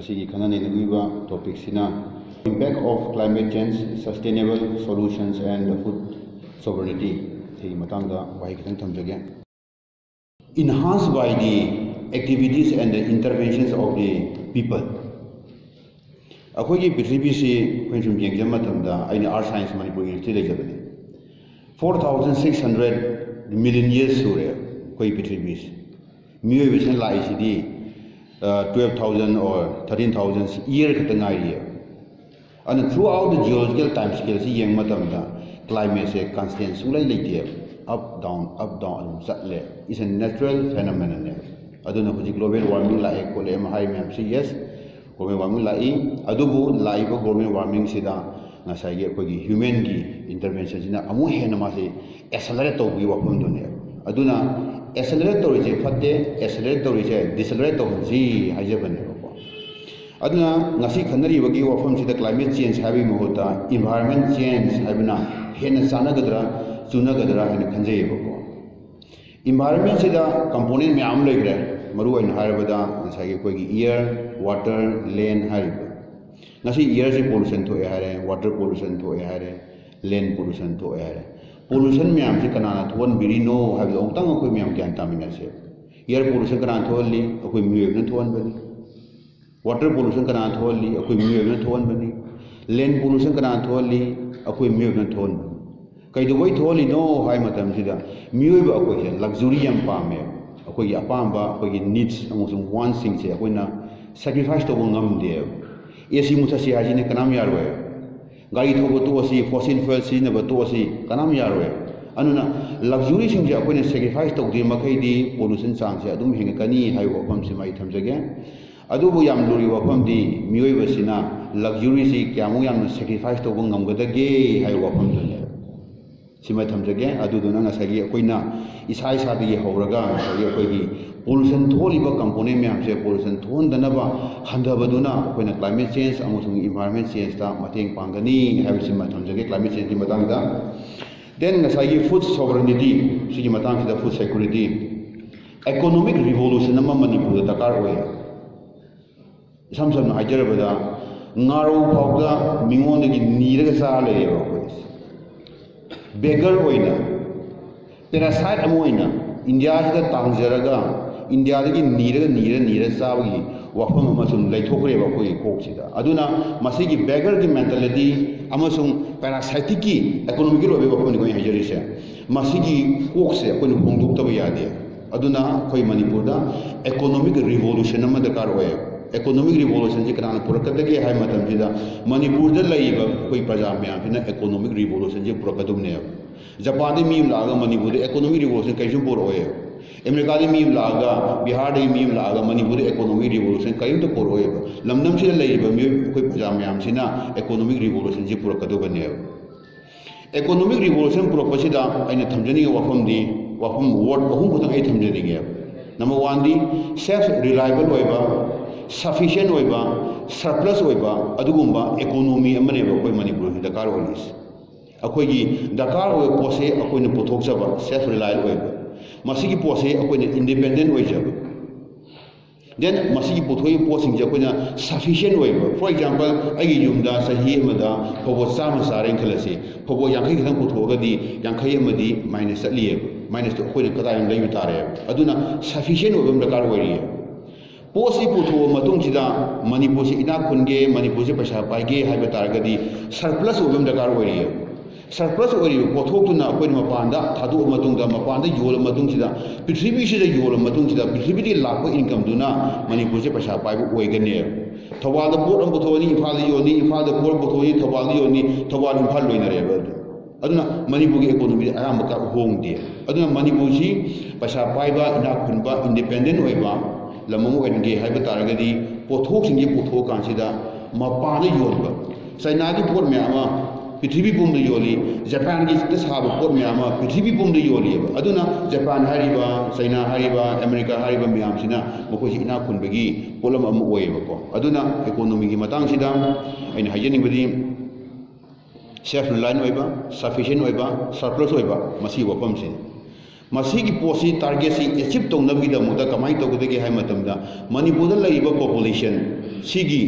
ꯑꯁꯤꯒꯤ ꯈꯟꯅ-ꯅꯩꯅꯕꯤꯕ ꯇꯣꯄꯤꯛꯁꯤꯅ impact of climate change sustainable solutions N food ꯁꯣꯚꯔꯅꯤꯇꯤ ꯁꯤꯒꯤ ꯃꯇꯥꯡꯗ ꯋꯥꯍꯩ ꯈꯤꯇꯪ ꯊꯝꯖꯒꯦ ꯏꯟꯍꯥꯟꯁ ꯕꯥꯏ ꯗꯤ activities and the ꯏꯟꯇꯔꯚꯦꯟꯁꯟꯁ of the people ꯑꯩꯈꯣꯏꯒꯤ ꯄ꯭ꯔꯤꯊꯤꯕꯤꯁꯤ ꯑꯩꯈꯣꯏꯅ ꯁꯨꯝ ꯌꯦꯡꯖꯕ ꯃꯇꯝꯗ ꯑꯩꯅ ꯑꯥꯔꯠ ꯁꯥꯏꯟꯁ ꯃꯅꯤꯄꯨꯔ ꯌꯨꯅꯤꯚꯔꯁꯤꯇꯤ ꯂꯩꯖꯕꯅꯤ four thousand six hundred million years ꯁꯨꯔꯦ ꯑꯩꯈꯣꯏ ꯄ꯭ꯔꯤꯊꯤꯕꯤꯁꯤ ꯃꯤꯑꯣꯏꯕꯁꯤꯅ ꯂꯥꯛꯏꯁꯤꯗꯤ uh, 12,000 or 13,000 year ka tanga ye. And throughout the geological time scale si yeng matam da climate se constant sulai le ye up down up down sa le. Is a natural phenomenon ne aduna ko global warming la ek ko le ma hai me am si yes. Global warming la e, i adubu lai bo e global warming si da nga sa ye ko gi human gi intervention jina amu he na ma se accelerate to gi wa pum do ne. Aduna ꯑꯦꯛꯁꯂꯔꯦꯠ ꯇꯧꯔꯤꯁꯦ ꯐꯠꯇꯦ ꯑꯦꯛꯁꯂꯔꯦꯠ ꯇꯧꯔꯤꯁꯦ ꯗꯤꯁꯂꯔꯦꯠ ꯇꯧꯍꯟꯁꯤ ꯍꯥꯏꯖꯕꯅꯦꯕꯀꯣ ꯑꯗꯨꯅ ꯉꯁꯤ ꯈꯟꯅꯔꯤꯕꯒꯤ ꯋꯥꯐꯝꯁꯤꯗ climate change ꯍꯥꯏꯕꯒꯤ ꯃꯍꯨꯠꯇ environment change ꯍꯥꯏꯕꯅ ꯍꯦꯟꯅ ꯆꯥꯟꯅꯒꯗ꯭ꯔꯥ ꯆꯨꯅꯒꯗ꯭ꯔꯥ ꯍꯥꯏꯅ ꯈꯟꯖꯩꯌꯦꯕꯀꯣ ꯏꯟꯚꯥꯏꯔꯣꯟꯃꯦꯟꯁꯤꯗ ꯀꯝꯄꯣꯅꯦꯟ ꯃꯌꯥꯝ ꯂꯩꯈ꯭ꯔꯦ ꯃꯔꯨꯑꯣꯏꯅ ꯍꯥꯏꯔꯕꯗ ꯉꯁꯥꯏꯒꯤ ꯑꯩꯈꯣꯏꯒꯤ ꯏꯌꯔ ꯋꯥꯇꯔ ꯂꯦꯟ ꯍꯥꯏꯔꯤꯕ ꯉꯁꯤ ꯏꯌꯔꯁꯤ ꯄꯣꯂꯨꯁꯟ ꯊꯣꯛꯑꯦ ꯍꯥꯏꯔꯦ ꯋꯥꯇꯔ ꯄꯣꯂꯨꯁꯟ ꯊꯣꯛꯑꯦ ꯍꯥꯏꯔꯦ ꯂꯦꯟ ꯄꯣꯂꯨꯁꯟ ꯊꯣꯛꯑꯦ ꯍꯥꯏꯔꯦ ꯄꯣꯂꯨꯁꯟ ꯃꯌꯥꯝꯁꯤ ꯀꯅꯥꯅ ꯊꯣꯛꯍꯟꯕꯤꯔꯤꯅꯣ ꯍꯥꯏꯕꯗꯣ ꯑꯃꯨꯛꯇꯪ ꯑꯩꯈꯣꯏ ꯃꯌꯥꯝ ꯒ꯭ꯌꯥꯟ ꯇꯥꯃꯤꯟꯅꯁꯦ ꯏꯌꯔ ꯄꯣꯂꯨꯁꯟ ꯀꯅꯥꯅ ꯊꯣꯛꯍꯜꯂꯤ ꯑꯩꯈꯣꯏ ꯃꯤꯑꯣꯏꯕꯅ ꯊꯣꯛꯍꯟꯕꯅꯤ ꯋꯥꯇꯔ ꯄꯣꯂꯨꯁꯟ ꯀꯅꯥꯅ ꯊꯣꯛꯍꯜꯂꯤ ꯑꯩꯈꯣꯏ ꯃꯤꯑꯣꯏꯕꯅ ꯊꯣꯛꯍꯟꯕꯅꯤ ꯂꯦꯟ ꯄꯣꯂꯨꯁꯟ ꯀꯅꯥꯅ ꯊꯣꯛꯍꯜꯂꯤ ꯑꯩꯈꯣꯏ ꯃꯤꯑꯣꯏꯕꯅ ꯊꯣꯛꯍꯟꯕꯅꯤ ꯀꯩꯗꯧꯕꯩ ꯊꯣꯛꯍꯜꯂꯤꯅꯣ ꯍꯥꯏ ꯃꯇꯝꯁꯤꯗ ꯃꯤꯑꯣꯏꯕ ꯑꯩꯈꯣꯏꯁꯦ ꯂꯛꯖꯨꯔꯤ ꯌꯥꯝ ꯄꯥꯝꯃꯦ ꯑꯩꯈꯣꯏꯒꯤ ꯑꯄꯥꯝꯕ ꯑꯩꯈꯣꯏꯒꯤ ꯅꯤꯗꯁ ꯑꯃꯁꯨꯡ ꯋꯥꯟꯁꯤꯡꯁꯦ ꯑꯩꯈꯣꯏꯅ ꯁꯦꯀ꯭ꯔꯤꯐꯥꯏꯁ ꯇꯧꯕ ꯉꯝꯗꯦꯕ ꯑꯦ ꯁꯤ ꯃꯨꯊꯠꯁꯤ ꯍꯥꯏꯁꯤꯅ ꯀꯅꯥꯝ ꯌꯥꯔꯣꯏ ꯒꯥꯔꯤ ꯊꯧꯕ ꯇꯣꯛꯑꯁꯤ ꯐꯣꯁꯤꯜ ꯐꯨꯦꯜ ꯁꯤꯖꯤꯟꯅꯕ ꯇꯣꯛꯑꯁꯤ ꯀꯅꯥꯝ ꯌꯥꯔꯣꯏ ꯑꯗꯨꯅ ꯂꯛꯖꯨꯔꯤꯁꯤꯡꯁꯦ ꯑꯩꯈꯣꯏꯅ ꯁꯦꯀ꯭ꯔꯤꯐꯥꯏꯁ ꯇꯧꯗ꯭ꯔꯤ ꯃꯈꯩꯗꯤ ꯄꯣꯂꯨꯁꯟ ꯆꯥꯡꯁꯦ ꯑꯗꯨꯝ ꯍꯦꯟꯒꯠꯀꯅꯤ ꯍꯥꯏꯕ ꯋꯥꯐꯝꯁꯤꯃ ꯑꯩ ꯊꯝꯖꯒꯦ ꯑꯗꯨꯕꯨ ꯌꯥꯝ ꯂꯨꯔꯤꯕ ꯋꯥꯐꯝꯗꯤ ꯃꯤꯑꯣꯏꯕꯁꯤꯅ ꯂꯛꯖꯨꯔꯤꯁꯤ ꯀꯌꯥꯃꯨꯛ ꯌꯥꯝꯅ ꯁꯦꯀ꯭ꯔꯤꯐꯥꯏꯁ ꯇꯧꯕ ꯉꯝꯒꯗꯒꯦ ꯍꯥꯏꯕ ꯋꯥꯐꯝꯗꯨꯅꯦ ꯁꯤꯃ ꯊꯝꯖꯒꯦ ꯑꯗꯨꯗꯨꯅ ꯉꯁꯥꯏꯒꯤ ꯑꯩꯈꯣꯏꯅ ꯏꯁꯥ ꯏꯁꯥꯗꯒꯤ ꯍꯧꯔꯒ ꯉꯁꯥꯏꯒꯤ ꯑꯩꯈꯣꯏꯒꯤ ꯄꯣꯂꯨꯁꯟ ꯊꯣꯛꯍꯜꯂꯤꯕ ꯀꯝꯄꯣꯅꯦꯟ ꯃꯌꯥꯝꯁꯦ ꯄꯣꯂꯨꯁꯟ ꯊꯣꯛꯍꯟꯗꯅꯕ ꯍꯟꯊꯕꯗꯨꯅ ꯑꯩꯈꯣꯏꯅ ꯀ꯭ꯂꯥꯏꯃꯦꯠ ꯆꯦꯟꯖ ꯑꯃꯁꯨꯡ ꯏꯟꯚꯥꯏꯔꯣꯟꯃꯦꯟ ꯆꯦꯟꯖꯇ ꯃꯇꯦꯡ ꯄꯥꯡꯒꯅꯤ ꯍꯥꯏꯕꯁꯤꯃ ꯊꯝꯖꯒꯦ ꯀ꯭ꯂꯥꯏꯃꯦꯠ ꯆꯦꯟꯖꯀꯤ ꯃꯇꯥꯡꯗ ꯗꯦꯟ ꯉꯁꯥꯏꯒꯤ ꯐꯨꯗ ꯁꯣꯚꯔꯅꯤꯇꯤ ꯁꯤꯒꯤ ꯃꯇꯥꯡꯁꯤꯗ ꯐꯨꯗ ꯁꯦꯀꯨꯔꯤꯇꯤ ꯑꯦꯀꯣꯅꯣꯃꯤꯛ ꯔꯤꯚꯣꯂꯨꯁꯟ ꯑꯃ ꯃꯅꯤꯄꯨꯔꯗ ꯗꯔꯀꯥꯔ ꯑꯣꯏ ꯏꯁꯝ ꯁꯝꯅ ꯍꯥꯏꯖꯔꯕꯗ ꯉꯥꯔꯧ ꯐꯥꯎꯗ ꯃꯤꯉꯣꯟꯗꯒꯤ ꯅꯤꯔꯒ ꯆꯥꯔ ꯂꯩꯌꯦꯕ ꯑꯩꯈꯣꯏ ꯕꯦꯒꯔ ꯑꯣꯏꯅ ꯄꯦꯔꯥꯁꯥꯏꯠ ꯑꯃ ꯑꯣꯏꯅ ꯏꯟꯗꯤꯌꯥꯁꯤꯗ ꯇꯥꯡꯖꯔꯒ इंडियादीरनीरनीरनीरसाबगीखोरेबीदगर की मेन्टेलिटी पैरासाइटिक की इकोनोमी की हजरीसेंगे कोदे मणिपुर इकोनोमी रिवोलूशन दरकार हो इकोनोमी रिवोलूशन से कना पुरे मणिपुर कोई प्रजा मैम इकोनोमी रिवोलूशन से पुरने जपानी मीम लागू मणिपुर इकोनोमी रिवोलूशन कई पुरे अमेरिका की मीम लागा बिहार की मीम लागा मणिपुर इकोनॉमिक रिवोल्यूशन कई तो पोर होगा लमनम से मैम से इकोनॉमिक रिवोल्यूशन से पुरकदने इकोनॉमिक रिवोल्यूशन पुरपद थमजनी वफम दी वफम वोट अहम थमजनी number one the self reliable हो सफिशियन सरप्लस होगुब इकोनॉमी अखो मनपुर दरकार होगी अखोगी दरकार पोसे अखोने पुथोब सेल्फ रिलायल होगा ꯃꯁꯤꯒꯤ ꯄꯣꯠꯁꯦ ꯑꯩꯈꯣꯏꯅ ꯏꯟꯗꯤꯄꯦꯟꯗꯦꯟ ꯑꯣꯏꯖꯕ ꯗꯦꯟ ꯃꯁꯤꯒꯤ ꯄꯨꯊꯣꯛꯏꯕ ꯄꯣꯠꯁꯤꯡꯁꯦ ꯑꯩꯈꯣꯏꯅ ꯁꯐꯤꯁꯤꯌꯦꯟ ꯑꯣꯏꯕ ꯐꯣꯔ ꯑꯦꯛꯖꯥꯝꯄꯜ ꯑꯩꯒꯤ ꯌꯨꯝꯗ ꯆꯍꯤ ꯑꯃꯗ ꯐꯧꯕꯣꯠ ꯆꯥꯝꯃ ꯆꯥꯔꯦꯅ ꯈꯜꯂꯁꯤ ꯐꯧꯕꯣꯠ ꯌꯥꯡꯈꯩ ꯈꯛꯇꯪ ꯄꯨꯊꯣꯛꯑꯒꯗꯤ ꯌꯥꯡꯈꯩ ꯑꯃꯗꯤ ꯃꯥꯏꯅꯁ ꯆꯠꯂꯤꯑꯕ ꯃꯥꯏꯅꯁꯇꯣ ꯑꯩꯈꯣꯏꯅ ꯀꯗꯥꯏꯗ ꯂꯩꯕ ꯇꯥꯔꯦꯕ ꯑꯗꯨꯅ ꯁꯐꯤꯁꯤꯌꯦꯟ ꯑꯣꯏꯕ ꯑꯃ ꯗꯔꯀꯥꯔ ꯑꯣꯏꯔꯤꯌꯦ ꯄꯣꯠꯁꯤ ꯄꯨꯊꯣꯛꯑ ꯃꯇꯨꯡꯁꯤꯗ ꯃꯅꯤꯄꯨꯔꯁꯤ ꯏꯅꯥꯛ ꯈꯨꯟꯒꯦ ꯃꯅꯤꯄꯨꯔꯁꯤ ꯄꯩꯁా ꯄꯥꯏꯒꯦ ꯍꯥꯏꯕ ꯇꯥꯔꯒꯗꯤ ꯁꯔꯄ꯭ꯂꯁ ꯑꯣꯏꯕ ꯑꯃ ꯗꯔꯀꯥꯔ ꯑꯣꯏꯔꯤꯑꯕ ꯁꯔꯄ꯭ꯂꯁ ꯑꯣꯏꯔꯤꯕ ꯄꯣꯠꯊꯣꯛꯇꯨꯅ ꯑꯩꯈꯣꯏꯅ ꯃꯄꯥꯟꯗ ꯊꯥꯗꯣꯛꯑ ꯃꯇꯨꯡꯗ ꯃꯄꯥꯟꯗ ꯌꯣꯜꯂ ꯃꯇꯨꯡꯁꯤꯗ ꯄ꯭ꯔꯤꯊꯤꯕꯤꯁꯤꯗ ꯌꯣꯜꯂ ꯃꯇꯨꯡꯁꯤꯗ ꯄ꯭ꯔꯤꯊꯤꯕꯤꯗꯒꯤ ꯂꯥꯛꯄ ꯏꯟꯀꯝꯗꯨꯅ ꯃꯅꯤꯄꯨꯔꯁꯦ ꯄꯩꯁꯥ ꯄꯥꯏꯕ ꯑꯣꯏꯒꯅꯦꯕ ꯊꯧꯕꯥꯜꯗ ꯄꯣꯠ ꯑꯃ ꯄꯨꯊꯣꯛꯑꯅꯤ ꯏꯝꯐꯥꯜꯗ ꯌꯣꯟꯅꯤ ꯏꯝꯐꯥꯜꯗ ꯄꯣꯠ ꯄꯨꯊꯣꯛꯑꯅꯤ ꯊꯧꯕꯥꯜꯗ ꯌꯣꯟꯅꯤ ꯊꯧꯕꯥꯜ ꯏꯝꯐꯥꯜ ꯂꯣꯏꯅꯔꯦꯕ ꯑꯗꯨ ꯑꯗꯨꯅ ꯃꯅꯤꯄꯨꯔꯒꯤ ꯏꯀꯣꯅꯣꯃꯤꯗꯤ ꯑꯌꯥꯝꯕ ꯍꯣꯡꯗꯦ ꯑꯗꯨꯅ ꯃꯅꯤꯄꯨꯔꯁꯤ ꯄꯩꯁꯥ ꯄꯥꯏꯕ ꯏꯅꯥꯛ ꯈꯨꯟꯕ ꯏꯟꯗꯤꯄꯦꯟꯗꯦꯟ ꯑꯣꯏꯕ ꯂꯝ ꯑꯃ ꯑꯣꯏꯍꯟꯒꯦ ꯍꯥꯏꯕ ꯇꯥꯔꯒꯗꯤ ꯄꯣꯠꯊꯣꯛꯁꯤꯡꯁꯤ ꯄꯨꯊꯣꯛꯑꯀꯥꯟꯁꯤꯗ ꯃꯄꯥꯟꯗ ꯌꯣꯟꯕ ꯆꯩꯅꯥꯒꯤ ꯄꯣꯠ ꯃꯌꯥꯝ ꯑꯃ ꯄ꯭ꯔꯤꯊꯤꯕꯤ ꯄꯨꯝꯕꯗ ꯌꯣꯜꯂꯤ ꯖꯄꯥꯟꯒꯤꯗ ꯁꯥꯕ ꯄꯣꯠ ꯃꯌꯥꯝ ꯑꯃ ꯄ꯭ꯔꯤꯊꯤꯕꯤ ꯄꯨꯝꯕꯗ ꯌꯣꯜꯂꯤꯑꯕ ꯑꯗꯨꯅ ꯖꯄꯥꯟ ꯍꯥꯏꯔꯤꯕ ꯆꯩꯅꯥ ꯍꯥꯏꯔꯤꯕ ꯑꯃꯦꯔꯤꯀꯥ ꯍꯥꯏꯔꯤꯕ ꯃꯌꯥꯝꯁꯤꯅ ꯃꯈꯣꯏꯁꯤ ꯏꯅꯥꯛ ꯈꯨꯟꯕꯒꯤ ꯄꯣꯠꯂꯝ ꯑꯃ ꯑꯣꯏꯌꯦꯕꯀꯣ ꯑꯗꯨꯅ ꯏꯀꯣꯅꯣꯃꯤꯒꯤ ꯃꯇꯥꯡꯁꯤꯗ ꯑꯩꯅ ꯍꯥꯏꯖꯅꯤꯡꯕꯗꯤ ꯁꯦꯜꯐ ꯔꯤꯂꯥꯏꯟ ꯑꯣꯏꯕ ꯁꯐꯤꯁꯤꯌꯦꯟ ꯑꯣꯏꯕ ꯁꯔꯄ꯭ꯂꯁ ꯑꯣꯏꯕ ꯃꯁꯤꯒꯤ ꯋꯥꯐꯝꯁꯤꯅꯤ ꯃꯁꯤꯒꯤ ꯄꯣꯠꯁꯤ ꯇꯥꯔꯒꯦꯠꯁꯤ ꯑꯦꯆꯤꯞ ꯇꯧꯅꯕꯒꯤꯗꯃꯛꯇ ꯀꯃꯥꯏꯅ ꯇꯧꯒꯗꯒꯦ ꯍꯥꯏꯕ ꯃꯇꯝꯗ ꯃꯅꯤꯄꯨꯔꯗ ꯂꯩꯔꯤꯕ ꯄꯣꯄꯨꯂꯦꯁꯟ ꯁꯤꯒꯤ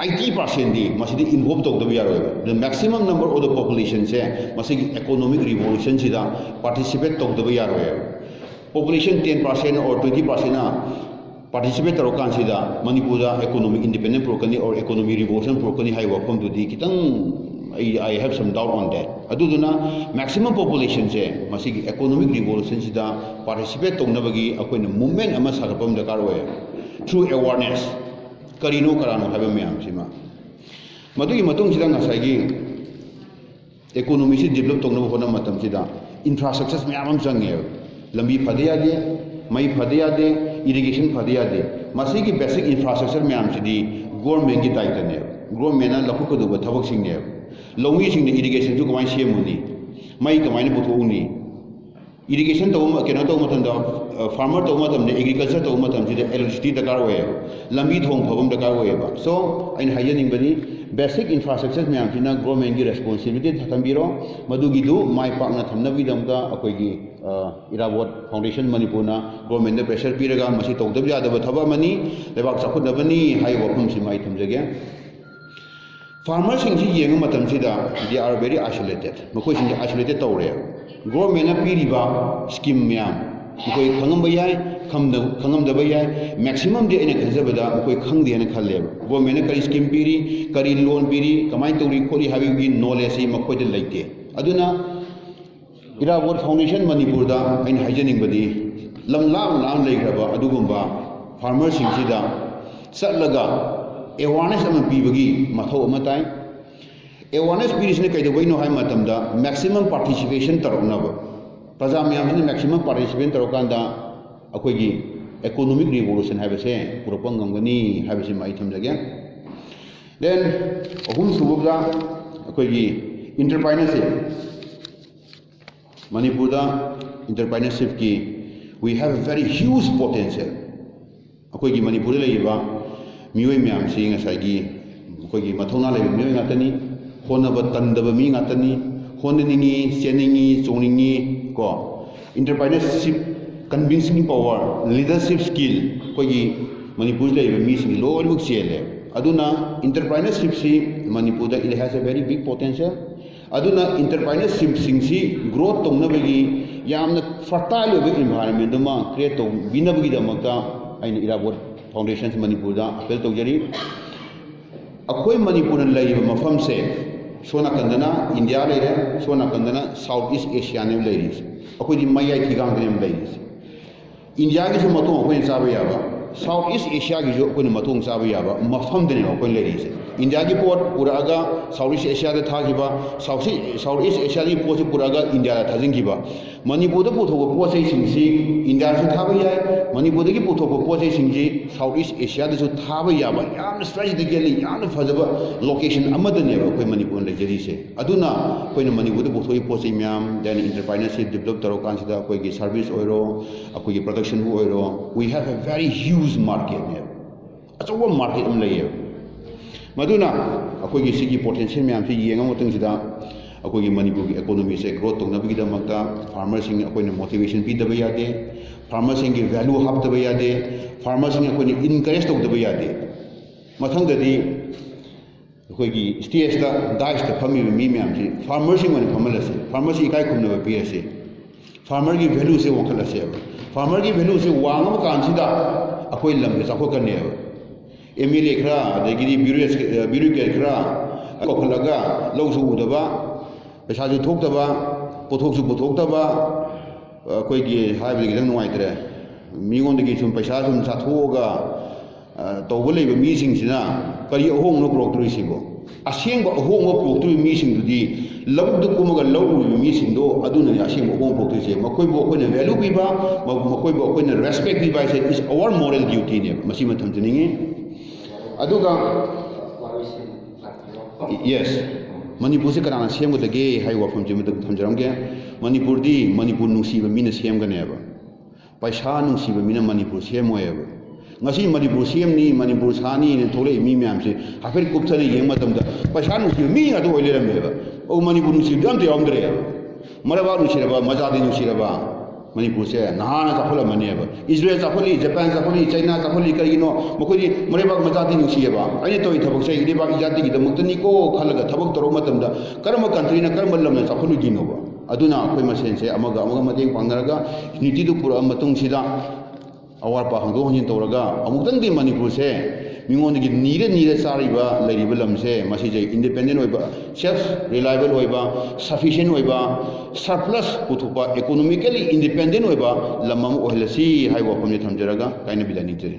ꯑꯩꯠꯇꯤ ꯄꯥꯔꯁꯦꯟꯗꯤ ꯃꯁꯤꯗ ꯏꯟꯚꯣꯜꯕ ꯇꯧꯗꯕ ꯌꯥꯔꯣꯏꯕ ꯗ ꯃꯦꯛꯁꯤꯃꯝ ꯅꯝꯕꯔ ꯑꯣꯐ ꯗ ꯄꯣꯄꯨꯂꯦꯁꯟꯁꯦ ꯃꯁꯤꯒꯤ ꯑꯦꯀꯣꯅꯣꯃꯤꯛ ꯔꯤꯚꯣꯂꯨꯁꯟꯁꯤꯗ ꯄꯥꯔꯇꯤꯁꯤꯄꯦꯠ ꯇꯧꯗꯕ ꯌꯥꯔꯣꯏꯕ population ten percent or twenty ꯄꯥꯔꯁꯦꯟꯅ ꯄꯥꯔꯇꯤꯁꯤꯄꯦꯠ ꯇꯧꯔꯀꯥꯟꯁꯤꯗ ꯃꯅꯤꯄꯨꯔꯗ ꯏꯀꯣꯅꯣꯃꯤꯛ ꯏꯟꯗꯤꯄꯦꯟꯗꯦꯟ ꯄꯨꯔꯛꯀꯅꯤ ꯑꯣꯔ ꯏꯀꯣꯅꯣꯃꯤ ꯔꯤꯚꯣꯂꯨꯁꯟ ꯄꯨꯔꯛꯀꯅꯤ ꯍꯥꯏꯕ ꯋꯥꯐꯝꯗꯨꯗꯤ ꯈꯤꯇꯪ ꯑꯩ ꯑꯥꯏ ꯍꯦꯞ ꯁꯝ ꯗꯥꯎꯠ ꯑꯣꯟ ꯗꯦꯠ ꯑꯗꯨꯗꯨꯅ ꯃꯦꯛꯁꯤꯃꯝ ꯄꯣꯄꯨꯂꯦꯁꯟꯁꯦ ꯃꯁꯤꯒꯤ ꯑꯦꯀꯣꯅꯣꯃꯤꯛ ꯔꯤꯚꯣꯂꯨꯁꯟꯁꯤꯗ ꯄꯥꯔꯇꯤꯁꯤꯄꯦꯠ ꯇꯧꯅꯕꯒꯤ ꯑꯩꯈꯣꯏꯅ ꯃꯨꯚꯃꯦꯟ ꯑꯃ ꯁꯥꯒꯠꯄ ꯑꯃ ꯗꯔꯀꯥꯔ ꯑꯣꯏ ꯊ꯭ꯔꯨ ꯑꯦꯋꯥꯔꯅꯦꯁ ꯀꯔꯤꯅꯣ ꯀꯔꯥꯅꯣ ꯍꯥꯏꯕ ꯃꯌꯥꯝꯁꯤꯃ ꯃꯗꯨꯒꯤ ꯃꯇꯨꯡꯁꯤꯗ ꯉꯁꯥꯏꯒꯤ ꯏꯀꯣꯅꯣꯃꯤꯁꯤ ꯗꯤꯕꯂꯞ ꯇꯧꯅꯕ ꯍꯣꯠꯅꯕ ꯃꯇꯝꯁꯤꯗ ꯏꯟꯐ꯭ꯔꯥꯁ꯭ꯇ꯭ꯔꯛꯆꯔ ꯃꯌꯥꯝ ꯑꯃ ꯆꯪꯉꯦꯕ ꯂꯝꯕꯤ ꯐꯗ ꯌꯥꯗꯦ ꯃꯩ ꯐꯗ ꯌꯥꯗꯦ ꯏꯔꯤꯒꯦꯁꯟ ꯐꯗ ꯌꯥꯗꯦ ꯃꯁꯤꯒꯤ ꯕꯦꯁꯤꯛ ꯏꯟꯐ꯭ꯔꯥꯁ꯭ꯇ꯭ꯔꯛꯆꯔ ꯃꯌꯥꯝꯁꯤꯗꯤ ꯒꯣꯔꯃꯦꯟꯒꯤ ꯗꯥꯏꯇꯅꯦꯕ ꯒꯣꯔꯃꯦꯟꯅ ꯂꯧꯈꯠꯀꯗꯧꯕ ꯊꯕꯛꯁꯤꯡꯅꯦꯕ ꯂꯧꯃꯤꯁꯤꯡꯅ ꯏꯔꯤꯒꯦꯁꯟꯁꯨ ꯀꯃꯥꯏꯅ ꯁꯦꯝꯃꯨꯅꯤ ꯃꯩ ꯀꯃꯥꯏꯅ ꯄꯨꯊꯣꯛꯎꯅꯤ इरीगेशन तब कहो तब फार्मर तब एग्रीकल्चर तब इलेक्ट्रिसिटी दरकार हो लमी थों फम दरकार हो सो अजनी बेसिक इंफ्रास्ट्रक्चर मैम गोरमें की रेस्पोंसिबिलिटी थम्बीरो मधुगीदू माय पाकना थम्नबीदमद अखोगी Irabot foundation Manipur government pressure पीरगा तौदब यादव थबनी लेबाक चाखुदबनी थमजगे फार्मर से yeah they are very isolated मखोई isolated तौर गो मेना पीरीब स्कीम मैम मकई खब खब मैक्सीम खजबद मकई खे खल गोमें कई स्कीम पीरी, करी लोन पी कमाय तौरी खोली हाब की नोलेज लेते लेते इराबोट फाउंडेशन मनपुरद हाजनी लम लाम लाम फार्मर सिंह चलगा एवारनेस पीबी मौत ꯑꯦꯋꯥꯔꯅꯦꯁ ꯄꯤꯔꯤꯁꯤꯅ ꯀꯩꯗꯧꯕꯩꯅꯣ ꯍꯥꯏꯕ ꯃꯇꯝꯗ ꯃꯦꯛꯁꯤꯃꯝ ꯄꯥꯔꯇꯤꯁꯤꯄꯦꯁꯟ ꯇꯧꯔꯛꯅꯕ ꯄ꯭ꯔꯖꯥ ꯃꯌꯥꯝꯁꯤꯅ ꯃꯦꯛꯁꯤꯃꯝ ꯄꯥꯔꯇꯤꯁꯤꯄꯦꯠ ꯇꯧꯔꯀꯥꯟꯗ ꯑꯩꯈꯣꯏꯒꯤ ꯑꯦꯀꯣꯅꯣꯃꯤꯛ ꯔꯤꯚꯣꯂꯨꯁꯟ ꯍꯥꯏꯕꯁꯦ ꯄꯨꯔꯛꯄ ꯉꯝꯒꯅꯤ ꯍꯥꯏꯕꯁꯤꯃ ꯑꯩ ꯊꯝꯖꯒꯦ ꯗꯦꯟ ꯑꯍꯨꯝ ꯁꯨꯕꯗ ꯑꯩꯈꯣꯏꯒꯤ ꯏꯟꯇꯔꯄ꯭ꯔꯥꯏꯅꯔꯁꯤꯞ ꯃꯅꯤꯄꯨꯔꯗ ꯏꯟꯇꯔꯄ꯭ꯔꯥꯏꯅꯔꯁꯤꯞꯀꯤ we have a very huge potential ꯑꯩꯈꯣꯏꯒꯤ ꯃꯅꯤꯄꯨꯔꯗ ꯂꯩꯔꯤꯕ ꯃꯤꯑꯣꯏ ꯃꯌꯥꯝꯁꯤ ꯉꯁꯥꯏꯒꯤ ꯑꯩꯈꯣꯏꯒꯤ ꯃꯊꯧꯅꯥ ꯂꯩꯕ ꯃꯤꯑꯣꯏ ꯉꯥꯛꯇꯅꯤ होना तब मी गातनी होनी चेनी चौनी को entrepreneurship convincing power leadership skill Manipur मीसी loan चेले इंटरप्रेनरशिप से Manipur it has a very big potential entrepreneurship से ग्रोथ तौनगी फर्टाइल इन्वायरमेंट क्रिएट तौबीन इराबोट फाउंडेशन मनपुर अपील तौजरी अखोई मणिपुर मफम से ꯁꯣꯝ ꯅꯥꯀꯟꯗꯅ ꯏꯟꯗꯤꯌా ꯂꯩꯔꯦ ꯁꯣꯝ ꯅꯥꯀꯟꯗꯅ ꯁꯥꯎꯠ ꯏꯁ ꯑꯦꯁꯤꯌꯥꯅꯦꯕ ꯂꯩꯔꯤꯁꯦ ꯑꯩꯈꯣꯏꯗꯤ ꯃꯌꯥꯏ ꯊꯤꯒꯥꯡꯗꯅꯦꯕ ꯂꯩꯔꯤꯁꯦ ꯏꯟꯗꯤꯌꯥꯒꯤꯁꯨ ꯃꯇꯣꯡ ꯑꯩꯈꯣꯏꯅ ꯆꯥꯕ ꯌꯥꯕ ꯁꯥꯎꯠ ꯏꯁ ꯑꯦꯁꯤꯌꯥꯒꯤꯁꯨ ꯑꯩꯈꯣꯏꯅ ꯃꯇꯣꯡ ꯆꯥꯕ ꯌꯥꯕ ꯃꯐꯝꯗꯅꯦꯕ ꯑꯩꯈꯣꯏꯅ ꯂꯩꯔꯤꯁꯦ ꯏꯟꯗꯤꯌꯥꯒꯤ ꯄꯣꯠ ꯄꯨꯔꯛꯑꯒ ꯁꯥꯎꯠ ꯏꯁ ꯑꯦꯁꯤꯌꯥꯗ ꯊꯥꯈꯤꯕ ꯁꯥꯎꯠ ꯁꯥꯎꯠ ꯏꯁ ꯑꯦꯁꯤꯌꯥꯒꯤ ꯄꯣꯠꯁꯤ ꯄꯨꯔꯛꯑꯒ ꯏꯟꯗꯤꯌꯥꯗ ꯊꯥꯖꯤꯟꯈꯤꯕ ꯃꯅꯤꯄꯨꯔꯗ ꯄꯨꯊꯣꯛꯄ ꯄꯣꯠ ꯆꯩꯁꯤꯡꯁꯤ ꯏꯟꯗꯤꯌꯥꯗꯁꯨ ꯊꯥꯕ ꯌꯥꯏ ꯃꯅꯤꯄꯨꯔꯗꯒꯤ ꯄꯨꯊꯣꯛꯄ ꯄꯣꯠ ꯆꯩꯁꯤꯡꯁꯤ ꯁꯥꯎꯠ ꯏꯁ ꯑꯦꯁꯤꯌꯥꯗꯁꯨ ꯊꯥꯕ ꯌꯥꯕ ꯌꯥꯝꯅ ꯏꯁꯇ꯭ꯔꯦꯇꯤꯀꯦꯜꯂꯤ ꯌꯥꯝꯅ ꯐꯖꯕ ꯂꯣꯀꯦꯁꯟ ꯑꯃꯗꯅꯦꯕ ꯑꯩꯈꯣꯏ ꯃꯅꯤꯄꯨꯔꯅ ꯂꯩꯖꯔꯤꯁꯦ ꯑꯗꯨꯅ ꯑꯩꯈꯣꯏꯅ ꯃꯅꯤꯄꯨꯔꯗ ꯄꯨꯊꯣꯛꯏ ꯄꯣꯠ ꯆꯩ ꯃꯌꯥꯝ ꯗꯦꯟ ꯏꯟꯇꯔꯄ꯭ꯔꯥꯏꯅꯔꯁꯤꯞ ꯗꯤꯕꯂꯞ ꯇꯧꯔꯀꯥꯟꯁꯤꯗ ꯑꯩꯈꯣꯏꯒꯤ ꯁꯥꯔꯚꯤꯁ ꯑꯣꯏꯔꯣ ꯑꯩꯈꯣꯏꯒꯤ ꯄ꯭ꯔꯗꯛꯁꯟꯕꯨ ꯑꯣꯏꯔꯣ ꯋꯤ ꯍꯦꯚ ꯑꯦ ꯚꯦꯔꯤ ꯍ꯭ꯌꯨꯖ ꯃꯥꯔꯀꯦꯠꯅꯦꯕ ꯑꯆꯧꯕ ꯃꯥꯔꯀꯦꯠ ꯑꯃ ꯂꯩꯌꯦꯕ ꯃꯗꯨꯅ ꯑꯩꯈꯣꯏꯒꯤ ꯁꯤꯒꯤ ꯄꯣꯇꯦꯟꯁꯤꯌꯦꯜ ꯃꯌꯥꯝꯁꯤ ꯌꯦꯡꯉ ꯃꯇꯨꯡꯁꯤꯗ ꯑꯩꯈꯣꯏꯒꯤ ꯃꯅꯤꯄꯨꯔꯒꯤ ꯏꯀꯣꯅꯣꯃꯤꯁꯦ ꯒ꯭ꯔꯣꯠ ꯇꯧꯅꯕꯒꯤꯗꯃꯛꯇ ꯐꯥꯔꯃꯔꯁꯤꯡ ꯑꯩꯈꯣꯏꯅ ꯃꯣꯇꯤꯚꯦꯁꯟ ꯄꯤꯗꯕ ꯌꯥꯗꯦ ꯐꯥꯔꯃꯔꯁꯤꯡꯒꯤ ꯚꯦꯂꯨ ꯍꯥꯞꯇꯕ ꯌꯥꯗꯦ ꯐꯥꯔꯃꯔꯁꯤꯡ ꯑꯩꯈꯣꯏꯅ ꯏꯟꯀꯔꯦꯖ ꯇꯧꯗꯕ ꯌꯥꯗꯦ ꯃꯊꯪꯗꯗꯤ ꯑꯩꯈꯣꯏꯒꯤ ꯁ꯭ꯇꯦꯖꯇ ꯗꯥꯏꯁꯇ ꯐꯝꯃꯤꯕ ꯃꯤ ꯃꯌꯥꯝꯁꯤ ꯐꯥꯔꯃꯔꯁꯤꯡ ꯑꯣꯏꯅ ꯐꯝꯍꯜꯂꯁꯤ ꯐꯥꯔꯃꯔꯁꯤ ꯏꯀꯥꯏ ꯈꯨꯝꯅꯕ ꯄꯤꯔꯁꯤ ꯐꯥꯔꯃꯔꯒꯤ ꯚꯦꯂꯨꯁꯦ ꯋꯥꯡꯈꯠꯂꯁꯦꯕ ꯐꯥꯔꯃꯔꯒꯤ ꯚꯦꯂꯨꯁꯦ ꯋꯥꯡꯉꯕ ꯀꯥꯟꯁꯤꯗ ꯑꯩꯈꯣꯏ ꯂꯝꯁꯦ ꯆꯥꯎꯈꯠꯀꯅꯦꯕ ꯑꯦꯝ ꯑꯦꯜ ꯑꯦ ꯈꯔ ꯑꯗꯒꯤꯗꯤ ꯕ꯭ꯌꯨꯔꯣꯀꯦꯠ ꯈꯔ ꯀꯧꯈꯠꯂꯒ ꯂꯧꯁꯨ ꯎꯗꯕ ꯄꯩꯁꯥꯁꯨ ꯊꯣꯛꯇꯕ ꯄꯣꯠꯊꯣꯛꯁꯨ ꯄꯨꯊꯣꯛꯇꯕ ꯑꯩꯈꯣꯏꯒꯤ ꯍꯥꯏꯕꯗꯤ ꯈꯤꯇꯪ ꯅꯨꯡꯉꯥꯏꯇ꯭ꯔꯦ ꯃꯤꯉꯣꯟꯗꯒꯤ ꯁꯨꯝ ꯄꯩꯁా ꯁꯨꯝ ꯆꯥꯊꯣꯛꯑꯒ ꯇꯧꯕ ꯂꯩꯕ ꯃꯤꯁꯤꯡꯁꯤꯅ ꯀꯔꯤ ꯑꯍꯣꯡꯕꯅꯣ ꯄꯨꯔꯛꯇꯣꯔꯤꯁꯤꯕꯣ ꯑꯁꯦꯡꯕ ꯑꯍꯣꯡꯕ ꯄꯨꯔꯛꯇꯣꯔꯤꯕ ꯃꯤꯁꯤꯡꯗꯨꯗꯤ ꯂꯧꯗ ꯀꯨꯝꯃꯒ ꯂꯧ ꯎꯔꯤꯕ ꯃꯤꯁꯤꯡꯗꯣ ꯑꯗꯨꯅꯅꯤ ꯑꯁꯦꯡꯕ ꯑꯍꯣꯡꯕ ꯄꯨꯔꯛꯇꯣꯏꯁꯦ ꯃꯈꯣꯏꯕꯨ ꯑꯩꯈꯣꯏꯅ ꯚꯦꯂꯨ ꯄꯤꯕ ꯃꯈꯣꯏꯕꯨ ꯑꯩꯈꯣꯏꯅ ꯔꯦꯁꯄꯦꯛ ꯄꯤꯕ ꯍꯥꯏꯁꯦ ꯏꯁ ꯑꯋꯥꯔ ꯃꯣꯔꯦꯜ ꯗ꯭ꯌꯨꯇꯤꯅꯦꯕ ꯃꯁꯤꯃ ꯊꯝꯖꯅꯤꯡꯉꯤ ꯑꯗꯨꯒ ꯌꯦꯁ ꯃꯅꯤꯄꯨꯔꯁꯦ ꯀꯅꯥꯅ ꯁꯦꯝꯒꯗꯒꯦ ꯍꯥꯏꯕ ꯋꯥꯐꯝꯁꯤ ꯑꯃꯇꯪ ꯊꯝꯖꯔꯝꯒꯦ ꯃꯅꯤꯄꯨꯔꯗꯤ ꯃꯅꯤꯄꯨꯔ ꯅꯨꯡꯁꯤꯕ ꯃꯤꯅ ꯁꯦꯝꯒꯅꯦꯕ ꯄꯩꯁꯥ ꯅꯨꯡꯁꯤꯕ ꯃꯤꯅ ꯃꯅꯤꯄꯨꯔ ꯁꯦꯝꯃꯣꯏꯑꯕ ꯉꯁꯤ ꯃꯅꯤꯄꯨꯔ ꯁꯦꯝꯅꯤ ꯃꯅꯤꯄꯨꯔ ꯁꯥꯅꯤꯅ ꯊꯣꯛꯂꯛꯏ ꯃꯤ ꯃꯌꯥꯝꯁꯦ ꯍꯥꯏꯐꯦꯠ ꯀꯨꯞꯊꯅ ꯌꯦꯡꯕ ꯃꯇꯝꯗ ꯄꯩꯁꯥ ꯅꯨꯡꯁꯤꯕ ꯃꯤ ꯉꯥꯛꯇ ꯑꯣꯏ ꯂꯩꯔꯝꯃꯦꯕ ꯑꯣ ꯃꯅꯤꯄꯨꯔ ꯅꯨꯡꯁꯤꯕꯗꯤ ꯑꯝꯇ ꯌꯥꯎꯔꯝꯗ꯭ꯔꯦꯕ ꯃꯔꯕꯥꯛ ꯅꯨꯡꯁꯤꯔꯕ ꯃꯖꯥꯗꯤ ꯅꯨꯡꯁꯤꯔꯕ ꯃꯅꯤꯄꯨꯔꯁꯦ ꯅꯍꯥꯟꯅ ꯆꯥꯎꯈꯠꯂꯝꯃꯅꯦꯕ ꯏꯖꯔꯦꯜ ꯆꯥꯎꯈꯠꯂꯤ ꯖꯄꯥꯟ ꯆꯥꯎꯈꯠꯂꯤ ꯆꯩꯅꯥ ꯆꯥꯎꯈꯠꯂꯤ ꯀꯔꯤꯒꯤꯅꯣ ꯃꯈꯣꯏꯗꯤ ꯃꯔꯩꯕꯥꯛ ꯃꯆꯥꯗꯤ ꯅꯨꯡꯁꯤꯌꯦꯕ ꯑꯩꯅ ꯇꯧꯔꯤ ꯊꯕꯛꯁꯦ ꯏꯔꯩꯕꯥꯛ ꯏꯖꯥꯇꯤꯒꯤꯗꯃꯛꯇꯅꯤꯀꯣ ꯈꯜꯂꯒ ꯊꯕꯛ ꯇꯧꯔꯛ ꯃꯇꯝꯗ ꯀꯔꯝꯕ ꯀꯟꯇ꯭ꯔꯤꯅ ꯀꯔꯝꯕ ꯂꯝꯅ ꯆꯥꯎꯈꯠꯂꯨꯗꯣꯏꯅꯣꯕ ꯑꯗꯨꯅ ꯑꯩꯈꯣꯏ ꯃꯁꯦꯟꯁꯦ ꯑꯃꯒ ꯑꯃꯒ ꯃꯇꯦꯡ ꯄꯥꯡꯅꯔꯒ ꯌꯨꯅꯤꯇꯤꯗꯨ ꯄꯨꯔꯛꯑ ꯃꯇꯨꯡꯁꯤꯗ ꯑꯋꯥꯠ ꯑꯄꯥ ꯍꯣꯡꯗꯣꯛ ꯍꯣꯡꯖꯤꯟ ꯇꯧꯔꯒ ꯑꯃꯨꯛꯇꯪꯗꯤ ꯃꯅꯤꯄꯨꯔꯁꯦ ꯃꯤꯉꯣꯟꯗꯒꯤ ꯅꯤꯔ ꯅꯤꯔ ꯆꯥꯔꯤꯕ ꯂꯩꯔꯤꯕ ꯂꯝꯁꯦ ꯃꯁꯤꯁꯦ ꯏꯟꯗꯤꯄꯦꯟꯗꯦꯟ ꯑꯣꯏꯕ ꯁꯦꯜꯐ ꯔꯤꯂꯥꯏꯕꯜ ꯑꯣꯏꯕ ꯁꯐꯤꯁꯤꯌꯦꯟ ꯑꯣꯏꯕ ꯁꯔꯄ꯭ꯂꯁ ꯄꯨꯊꯣꯛꯄ ꯏꯀꯣꯅꯣꯃꯤꯀꯦꯜꯂꯤ ꯏꯟꯗꯤꯄꯦꯟꯗꯦꯟ ꯑꯣꯏꯕ ꯂꯝ ꯑꯃ ꯑꯣꯏꯍꯜꯂꯁꯤ ꯍꯥꯏꯕ ꯋꯥꯐꯝꯁꯦ ꯊꯝꯖꯔꯒ ꯀꯥꯏꯅꯕꯤꯗ ꯅꯤꯡꯖꯔꯤ